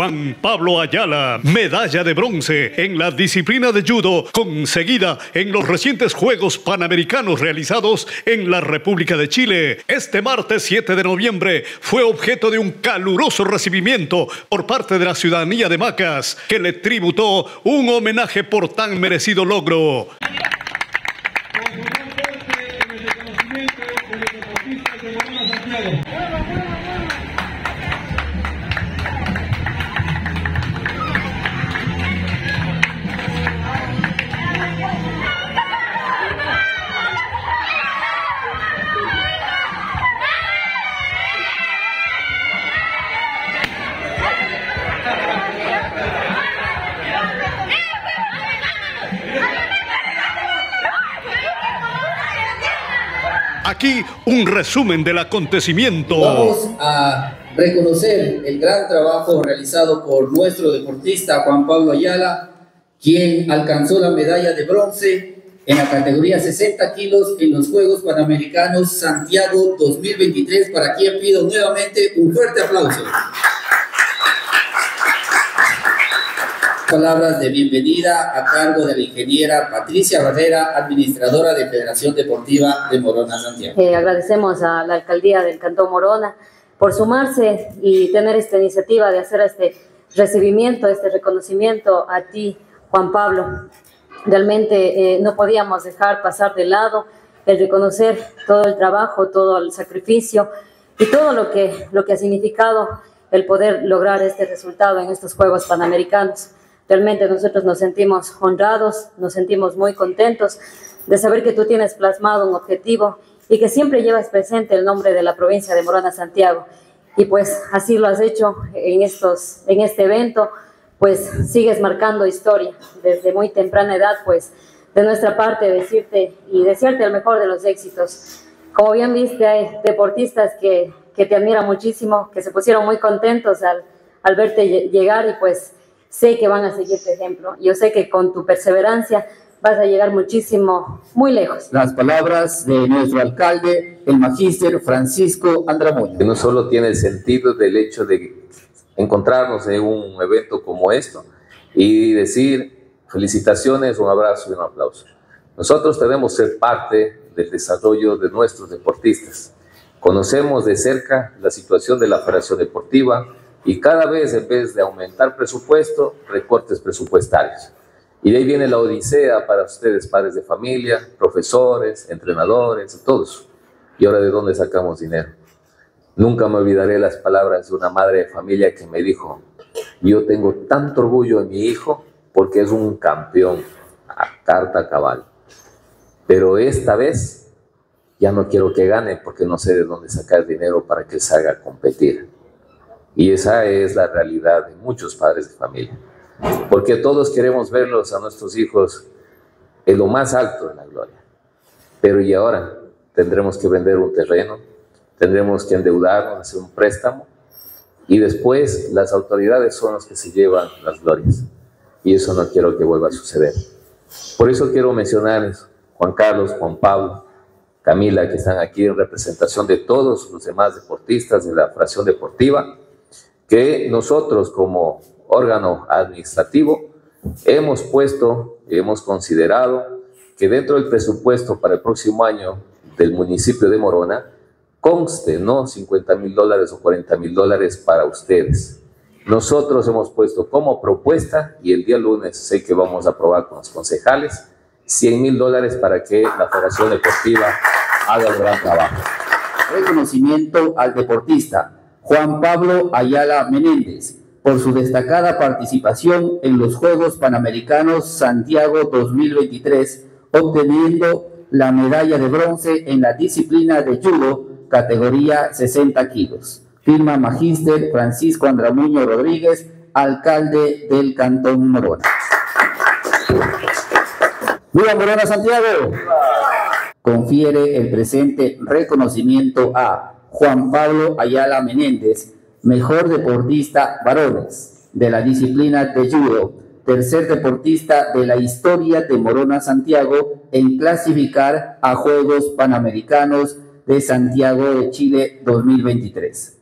Juan Pablo Ayala, medalla de bronce en la disciplina de judo conseguida en los recientes Juegos Panamericanos realizados en la República de Chile. Este martes 7 de noviembre fue objeto de un caluroso recibimiento por parte de la ciudadanía de Macas, que le tributó un homenaje por tan merecido logro. Aquí un resumen del acontecimiento. Vamos a reconocer el gran trabajo realizado por nuestro deportista Juan Pablo Ayala, quien alcanzó la medalla de bronce en la categoría 60 kilos en los Juegos Panamericanos Santiago 2023, para quien pido nuevamente un fuerte aplauso. Palabras de bienvenida a cargo de la ingeniera Patricia Barrera, administradora de Federación Deportiva de Morona Santiago. Eh, agradecemos a la alcaldía del Cantón Morona por sumarse y tener esta iniciativa de hacer este recibimiento, este reconocimiento a ti, Juan Pablo. Realmente eh, no podíamos dejar pasar de lado el reconocer todo el trabajo, todo el sacrificio y todo lo que, lo que ha significado el poder lograr este resultado en estos Juegos Panamericanos. Realmente nosotros nos sentimos honrados, nos sentimos muy contentos de saber que tú tienes plasmado un objetivo y que siempre llevas presente el nombre de la provincia de Morona Santiago. Y pues así lo has hecho en, estos, en este evento, pues sigues marcando historia desde muy temprana edad, pues de nuestra parte decirte y desearte el mejor de los éxitos. Como bien viste, hay deportistas que, que te admiran muchísimo, que se pusieron muy contentos al, al verte llegar y pues sé que van a seguir este ejemplo. Yo sé que con tu perseverancia vas a llegar muchísimo, muy lejos. Las palabras de nuestro alcalde, el magíster Francisco Andramuño. Que no solo tiene el sentido del hecho de encontrarnos en un evento como esto y decir felicitaciones, un abrazo y un aplauso. Nosotros tenemos que ser parte del desarrollo de nuestros deportistas. Conocemos de cerca la situación de la Federación Deportiva, y cada vez en vez de aumentar presupuesto, recortes presupuestarios. Y de ahí viene la odisea para ustedes, padres de familia, profesores, entrenadores, todos. ¿Y ahora de dónde sacamos dinero? Nunca me olvidaré las palabras de una madre de familia que me dijo, yo tengo tanto orgullo en mi hijo porque es un campeón a carta cabal. Pero esta vez ya no quiero que gane porque no sé de dónde sacar dinero para que salga a competir. Y esa es la realidad de muchos padres de familia. Porque todos queremos verlos a nuestros hijos en lo más alto de la gloria. Pero y ahora tendremos que vender un terreno, tendremos que endeudarnos, hacer un préstamo y después las autoridades son las que se llevan las glorias. Y eso no quiero que vuelva a suceder. Por eso quiero mencionarles Juan Carlos, Juan Pablo, Camila, que están aquí en representación de todos los demás deportistas de la fracción deportiva que nosotros como órgano administrativo hemos puesto, hemos considerado que dentro del presupuesto para el próximo año del municipio de Morona conste no 50 mil dólares o 40 mil dólares para ustedes. Nosotros hemos puesto como propuesta y el día lunes sé que vamos a aprobar con los concejales 100 mil dólares para que la Federación Deportiva haga el gran trabajo. Reconocimiento al deportista Juan Pablo Ayala Menéndez, por su destacada participación en los Juegos Panamericanos Santiago 2023, obteniendo la medalla de bronce en la disciplina de judo, categoría 60 kilos. Firma Magíster Francisco Andramuño Rodríguez, alcalde del Cantón Morona. ¡Viva Morona Santiago! Confiere el presente reconocimiento a Juan Pablo Ayala Menéndez, mejor deportista varones de la disciplina de judo, tercer deportista de la historia de Morona Santiago en clasificar a Juegos Panamericanos de Santiago de Chile 2023.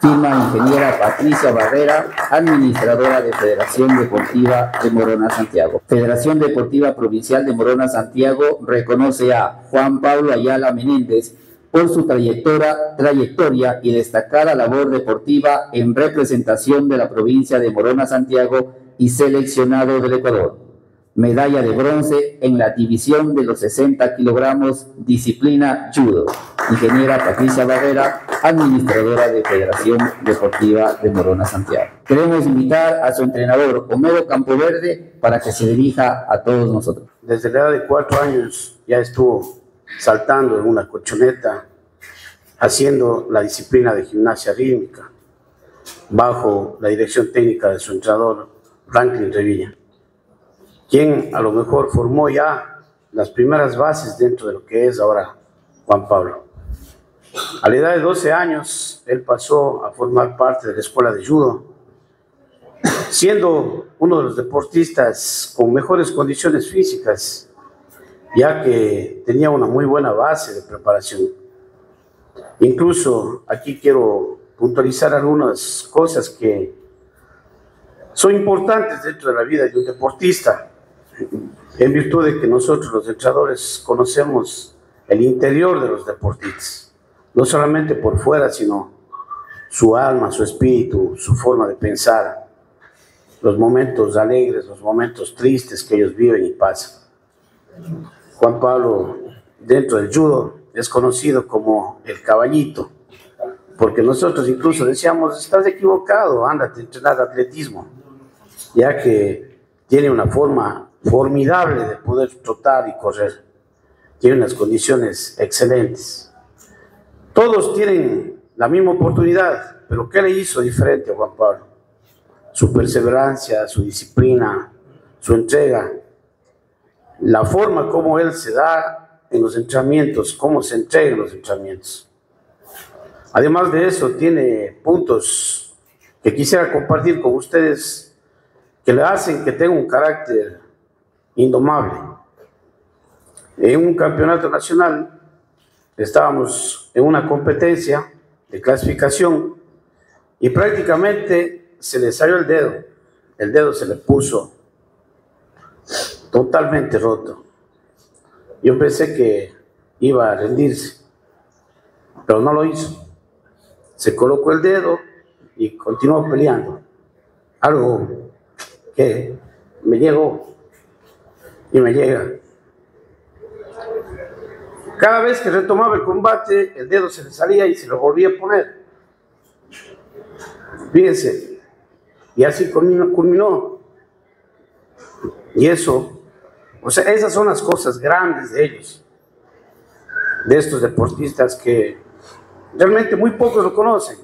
Firma ingeniera Patricia Barrera, administradora de Federación Deportiva de Morona Santiago. Federación Deportiva Provincial de Morona Santiago reconoce a Juan Pablo Ayala Menéndez por su trayectoria, trayectoria y destacada labor deportiva en representación de la provincia de Morona Santiago y seleccionado del Ecuador medalla de bronce en la división de los 60 kilogramos, disciplina judo. Ingeniera Patricia Barrera, administradora de Federación Deportiva de Morona Santiago. Queremos invitar a su entrenador, Homero Campoverde, para que se dirija a todos nosotros. Desde la edad de cuatro años ya estuvo saltando en una colchoneta, haciendo la disciplina de gimnasia rítmica, bajo la dirección técnica de su entrenador, Franklin Revilla quien a lo mejor formó ya las primeras bases dentro de lo que es ahora Juan Pablo. A la edad de 12 años, él pasó a formar parte de la escuela de judo, siendo uno de los deportistas con mejores condiciones físicas, ya que tenía una muy buena base de preparación. Incluso aquí quiero puntualizar algunas cosas que son importantes dentro de la vida de un deportista en virtud de que nosotros los entrenadores conocemos el interior de los deportistas, no solamente por fuera, sino su alma, su espíritu, su forma de pensar, los momentos alegres, los momentos tristes que ellos viven y pasan. Juan Pablo, dentro del judo, es conocido como el caballito, porque nosotros incluso decíamos, estás equivocado, ándate a entrenar atletismo, ya que tiene una forma formidable de poder trotar y correr. Tiene unas condiciones excelentes. Todos tienen la misma oportunidad, pero ¿qué le hizo diferente a Juan Pablo? Su perseverancia, su disciplina, su entrega, la forma como él se da en los entrenamientos, cómo se entrega en los entrenamientos. Además de eso, tiene puntos que quisiera compartir con ustedes que le hacen que tenga un carácter indomable. En un campeonato nacional estábamos en una competencia de clasificación y prácticamente se le salió el dedo. El dedo se le puso totalmente roto. Yo pensé que iba a rendirse, pero no lo hizo. Se colocó el dedo y continuó peleando. Algo que me llegó y me llega. Cada vez que retomaba el combate, el dedo se le salía y se lo volvía a poner. Fíjense, y así culminó. Y eso, o sea, esas son las cosas grandes de ellos, de estos deportistas que realmente muy pocos lo conocen.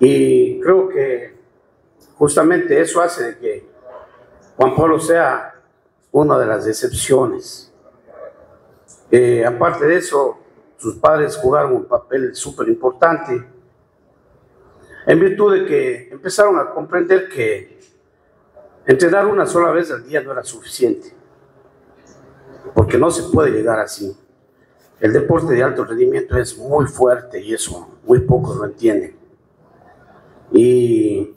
Y creo que justamente eso hace que Juan Pablo sea una de las decepciones. Eh, aparte de eso, sus padres jugaron un papel súper importante en virtud de que empezaron a comprender que entrenar una sola vez al día no era suficiente, porque no se puede llegar así. El deporte de alto rendimiento es muy fuerte y eso muy pocos lo entienden. Y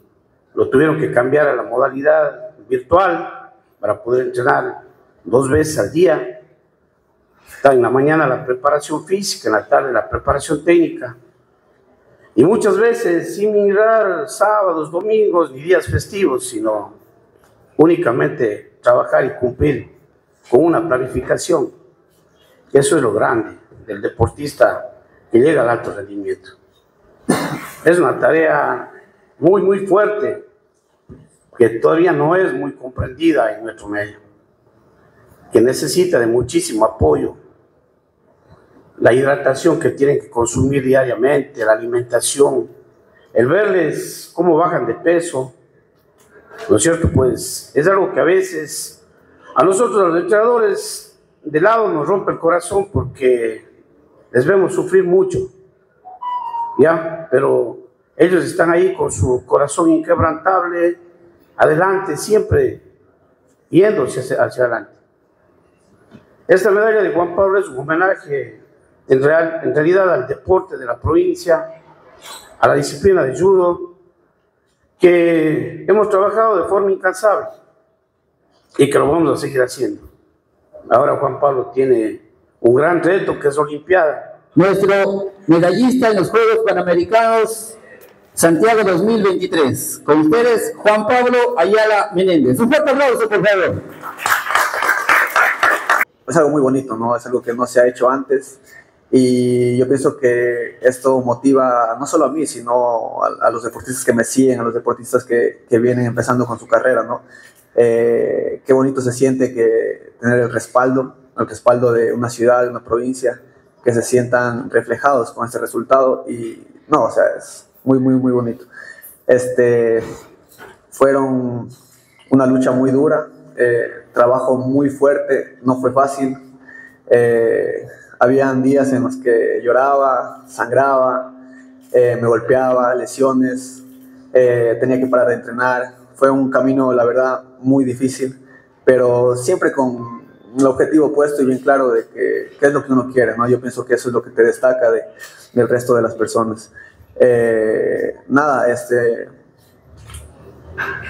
lo tuvieron que cambiar a la modalidad virtual para poder entrenar dos veces al día. Está en la mañana la preparación física, en la tarde la preparación técnica. Y muchas veces sin mirar sábados, domingos ni días festivos, sino únicamente trabajar y cumplir con una planificación. Eso es lo grande del deportista que llega al alto rendimiento. Es una tarea muy, muy fuerte que todavía no es muy comprendida en nuestro medio, que necesita de muchísimo apoyo. La hidratación que tienen que consumir diariamente, la alimentación, el verles cómo bajan de peso, ¿no es cierto? Pues es algo que a veces a nosotros los entrenadores de lado nos rompe el corazón porque les vemos sufrir mucho, ¿ya? Pero ellos están ahí con su corazón inquebrantable, adelante, siempre yéndose hacia, adelante. Esta medalla de Juan Pablo es un homenaje en, real, en realidad al deporte de la provincia, a la disciplina de judo, que hemos trabajado de forma incansable y que lo vamos a seguir haciendo. Ahora Juan Pablo tiene un gran reto que es Olimpiada. Nuestro medallista en los Juegos Panamericanos Santiago 2023. Con ustedes, Juan Pablo Ayala Menéndez. Un fuerte aplauso, por favor. Es algo muy bonito, ¿no? Es algo que no se ha hecho antes. Y yo pienso que esto motiva no solo a mí, sino a, los deportistas que me siguen, a los deportistas que, que vienen empezando con su carrera, ¿no? Eh, qué bonito se siente que tener el respaldo, el respaldo de una ciudad, de una provincia, que se sientan reflejados con este resultado. Y no, o sea, es muy, muy, muy bonito. Este, fueron una lucha muy dura, eh, trabajo muy fuerte, no fue fácil. Eh, habían días en los que lloraba, sangraba, eh, me golpeaba, lesiones, eh, tenía que parar de entrenar. Fue un camino, la verdad, muy difícil, pero siempre con el objetivo puesto y bien claro de que, qué es lo que uno quiere. ¿no? Yo pienso que eso es lo que te destaca de, del resto de las personas. Eh, nada, este,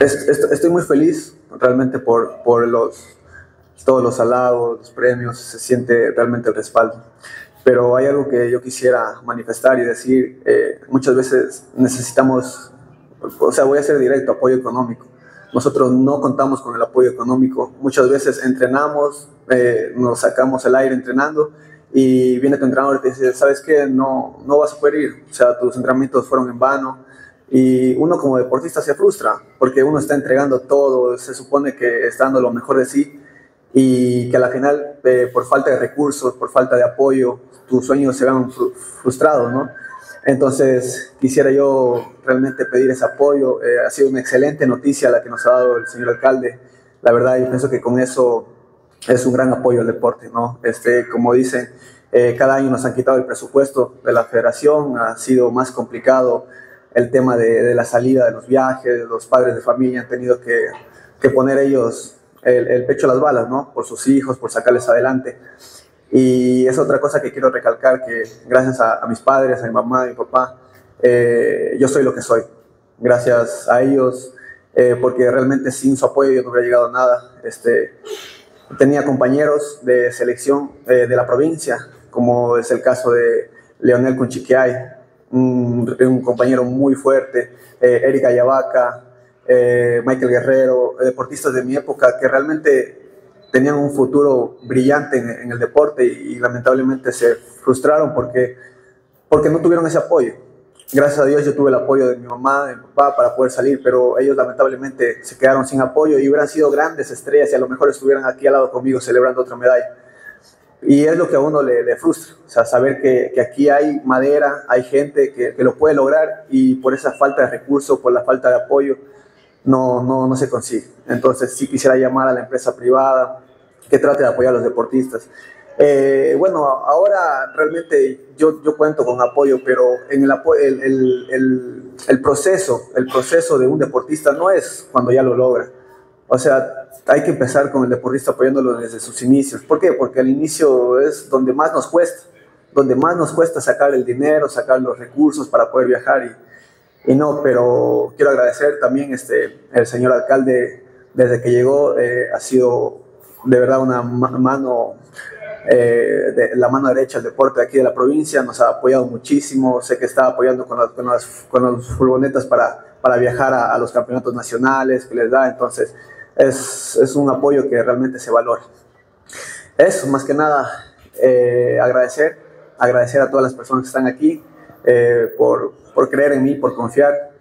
estoy muy feliz realmente por, por los todos los halagos, los premios, se siente realmente el respaldo. Pero hay algo que yo quisiera manifestar y decir, eh, muchas veces necesitamos, o sea, voy a ser directo, apoyo económico. Nosotros no contamos con el apoyo económico. Muchas veces entrenamos, eh, nos sacamos el aire entrenando y viene tu entrenador y te dice, ¿sabes qué? No, no vas a poder ir. O sea, tus entrenamientos fueron en vano. Y uno como deportista se frustra porque uno está entregando todo, se supone que está dando lo mejor de sí y que a la final, eh, por falta de recursos, por falta de apoyo, tus sueños se vean frustrados, ¿no? Entonces, quisiera yo realmente pedir ese apoyo. Eh, ha sido una excelente noticia la que nos ha dado el señor alcalde. La verdad, yo pienso que con eso es un gran apoyo al deporte, ¿no? Este, como dicen, eh, cada año nos han quitado el presupuesto de la federación, ha sido más complicado el tema de, de la salida de los viajes, los padres de familia han tenido que, que poner ellos el, pecho a las balas, ¿no? Por sus hijos, por sacarles adelante. Y es otra cosa que quiero recalcar, que gracias a, mis padres, a mi mamá, a mi papá, eh, yo soy lo que soy. Gracias a ellos, eh, porque realmente sin su apoyo yo no hubiera llegado a nada. Este, tenía compañeros de selección eh, de la provincia, como es el caso de Leonel Conchiquiay, un, un compañero muy fuerte, Erika Yavaca, eh, Michael Guerrero, eh, deportistas de mi época que realmente tenían un futuro brillante en, el deporte y, lamentablemente se frustraron porque, porque no tuvieron ese apoyo. Gracias a Dios yo tuve el apoyo de mi mamá, de mi papá para poder salir, pero ellos lamentablemente se quedaron sin apoyo y hubieran sido grandes estrellas y a lo mejor estuvieran aquí al lado conmigo celebrando otra medalla. Y es lo que a uno le, frustra, o sea, saber que, que, aquí hay madera, hay gente que, que, lo puede lograr y por esa falta de recursos, por la falta de apoyo, no, no, no se consigue. Entonces sí quisiera llamar a la empresa privada que trate de apoyar a los deportistas. Eh, bueno, ahora realmente yo, yo cuento con apoyo, pero en el, el, el, el, proceso, el proceso de un deportista no es cuando ya lo logra. O sea, hay que empezar con el deportista apoyándolo desde sus inicios. ¿Por qué? Porque al inicio es donde más nos cuesta, donde más nos cuesta sacar el dinero, sacar los recursos para poder viajar y, y no, pero quiero agradecer también este, el señor alcalde, desde que llegó, eh, ha sido de verdad una mano, eh, de, la mano derecha del deporte aquí de la provincia, nos ha apoyado muchísimo, sé que está apoyando con, las, con, las, con furgonetas para, para viajar a, los campeonatos nacionales que les da, entonces es, es un apoyo que realmente se valora. Eso, más que nada, eh, agradecer, agradecer a todas las personas que están aquí por por creer en mí, por confiar.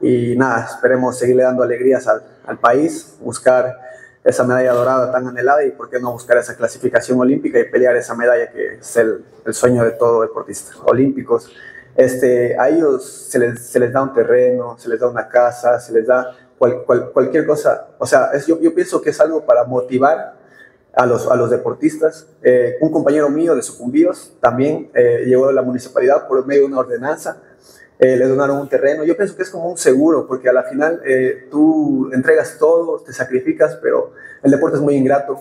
Y nada, esperemos seguirle dando alegrías al, al país, buscar esa medalla dorada tan anhelada y por qué no buscar esa clasificación olímpica y pelear esa medalla que es el, el sueño de todo deportista olímpicos. Este, a ellos se les, se les, da un terreno, se les da una casa, se les da cual, cualquier cosa. O sea, es, yo, yo, pienso que es algo para motivar a los, a los deportistas. Eh, un compañero mío de Sucumbíos también eh, llegó a la municipalidad por medio de una ordenanza eh, le donaron un terreno. Yo pienso que es como un seguro, porque a la final tú entregas todo, te sacrificas, pero el deporte es muy ingrato.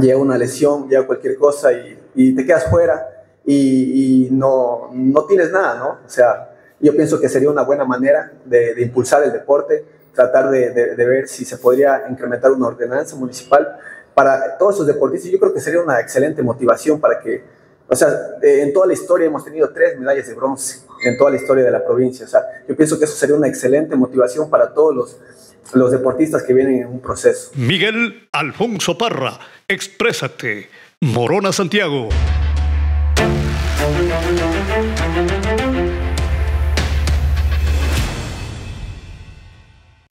Llega una lesión, llega cualquier cosa y, y te quedas fuera y, no, no tienes nada, ¿no? O sea, yo pienso que sería una buena manera de, impulsar el deporte, tratar de, de, ver si se podría incrementar una ordenanza municipal para todos esos deportistas. Yo creo que sería una excelente motivación para que, o sea, en toda la historia hemos tenido tres medallas de bronce, en toda la historia de la provincia. O sea, yo pienso que eso sería una excelente motivación para todos los, los deportistas que vienen en un proceso. Miguel Alfonso Parra, exprésate. Morona Santiago.